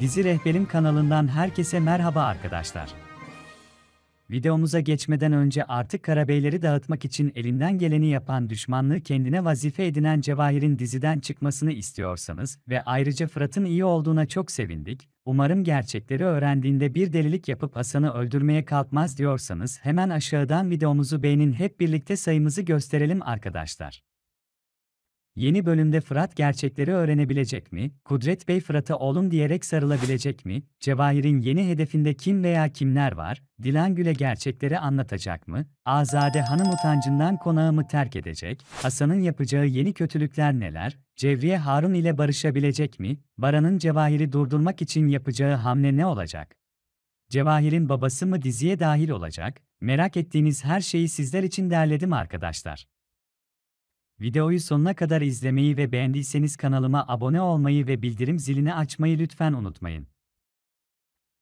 Dizi Rehberim kanalından herkese merhaba arkadaşlar. Videomuza geçmeden önce artık Karabeyleri dağıtmak için elinden geleni yapan düşmanlığı kendine vazife edinen Cevahir'in diziden çıkmasını istiyorsanız ve ayrıca Fırat'ın iyi olduğuna çok sevindik, umarım gerçekleri öğrendiğinde bir delilik yapıp Hasan'ı öldürmeye kalkmaz diyorsanız hemen aşağıdan videomuzu beğenin hep birlikte sayımızı gösterelim arkadaşlar. Yeni bölümde Fırat gerçekleri öğrenebilecek mi? Kudret Bey Fırat'a oğlum diyerek sarılabilecek mi? Cevahir'in yeni hedefinde kim veya kimler var? Dilan Gül'e gerçekleri anlatacak mı? Azade Hanım utancından konağımı terk edecek? Hasan'ın yapacağı yeni kötülükler neler? Cevriye Harun ile barışabilecek mi? Baran'ın Cevahir'i durdurmak için yapacağı hamle ne olacak? Cevahir'in babası mı diziye dahil olacak? Merak ettiğiniz her şeyi sizler için derledim arkadaşlar. Videoyu sonuna kadar izlemeyi ve beğendiyseniz kanalıma abone olmayı ve bildirim zilini açmayı lütfen unutmayın.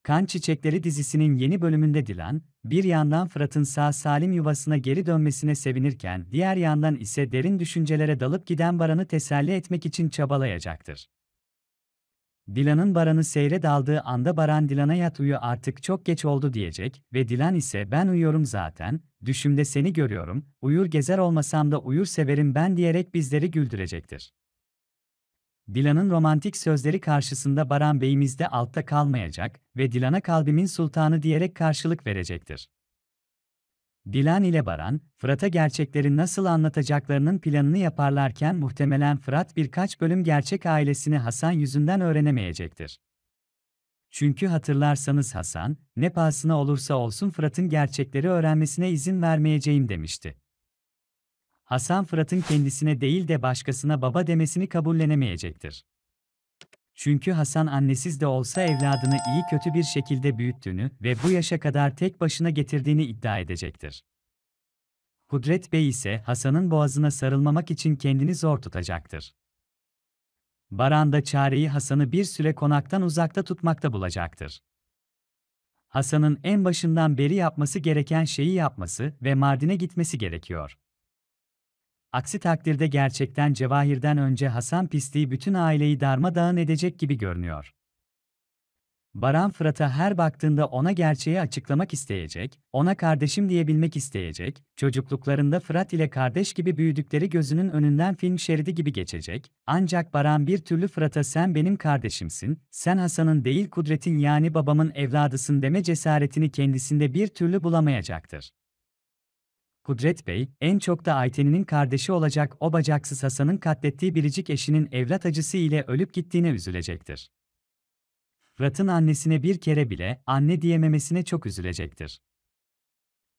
Kan Çiçekleri dizisinin yeni bölümünde Dilan, bir yandan Fırat'ın sağ salim yuvasına geri dönmesine sevinirken diğer yandan ise derin düşüncelere dalıp giden Baran'ı teselli etmek için çabalayacaktır. Dilan'ın Baran'ı seyre daldığı anda Baran Dilan'a yat uyu artık çok geç oldu diyecek ve Dilan ise ben uyuyorum zaten, düşümde seni görüyorum, uyur gezer olmasam da uyur severim ben diyerek bizleri güldürecektir. Dilan'ın romantik sözleri karşısında Baran Bey'imiz de altta kalmayacak ve Dilan'a kalbimin sultanı diyerek karşılık verecektir. Dilan ile Baran, Fırat'a gerçekleri nasıl anlatacaklarının planını yaparlarken muhtemelen Fırat birkaç bölüm gerçek ailesini Hasan yüzünden öğrenemeyecektir. Çünkü hatırlarsanız Hasan, ne pahasına olursa olsun Fırat'ın gerçekleri öğrenmesine izin vermeyeceğim demişti. Hasan Fırat'ın kendisine değil de başkasına baba demesini kabullenemeyecektir. Çünkü Hasan annesiz de olsa evladını iyi kötü bir şekilde büyüttüğünü ve bu yaşa kadar tek başına getirdiğini iddia edecektir. Kudret Bey ise Hasan'ın boğazına sarılmamak için kendini zor tutacaktır. Baran da çareyi Hasan'ı bir süre konaktan uzakta tutmakta bulacaktır. Hasan'ın en başından beri yapması gereken şeyi yapması ve Mardin'e gitmesi gerekiyor. Aksi takdirde gerçekten Cevahir'den önce Hasan pisliği bütün aileyi darmadağın edecek gibi görünüyor. Baran Fırat'a her baktığında ona gerçeği açıklamak isteyecek, ona kardeşim diyebilmek isteyecek, çocukluklarında Fırat ile kardeş gibi büyüdükleri gözünün önünden film şeridi gibi geçecek, ancak Baran bir türlü Fırat'a sen benim kardeşimsin, sen Hasan'ın değil Kudret'in yani babamın evladısın deme cesaretini kendisinde bir türlü bulamayacaktır. Kudret Bey, en çok da Ayten'in kardeşi olacak o bacaksız Hasan'ın katlettiği biricik eşinin evlat acısı ile ölüp gittiğine üzülecektir. Fırat'ın annesine bir kere bile anne diyememesine çok üzülecektir.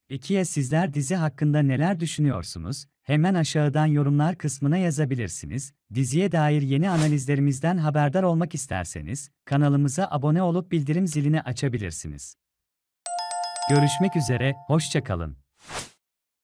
Peki ya sizler dizi hakkında neler düşünüyorsunuz? Hemen aşağıdan yorumlar kısmına yazabilirsiniz. Diziye dair yeni analizlerimizden haberdar olmak isterseniz kanalımıza abone olup bildirim zilini açabilirsiniz. Görüşmek üzere, hoşçakalın.